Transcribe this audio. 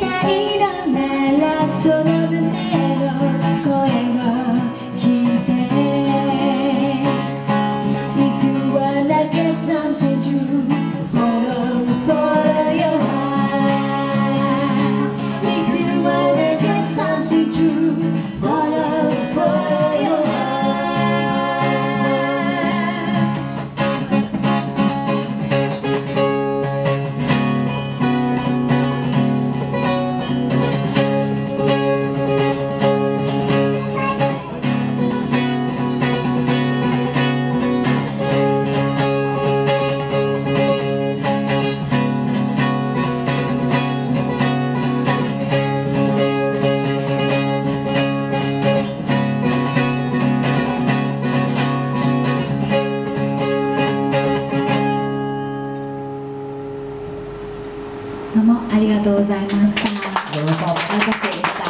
daddy. もありがとうございました。ありがとうございました。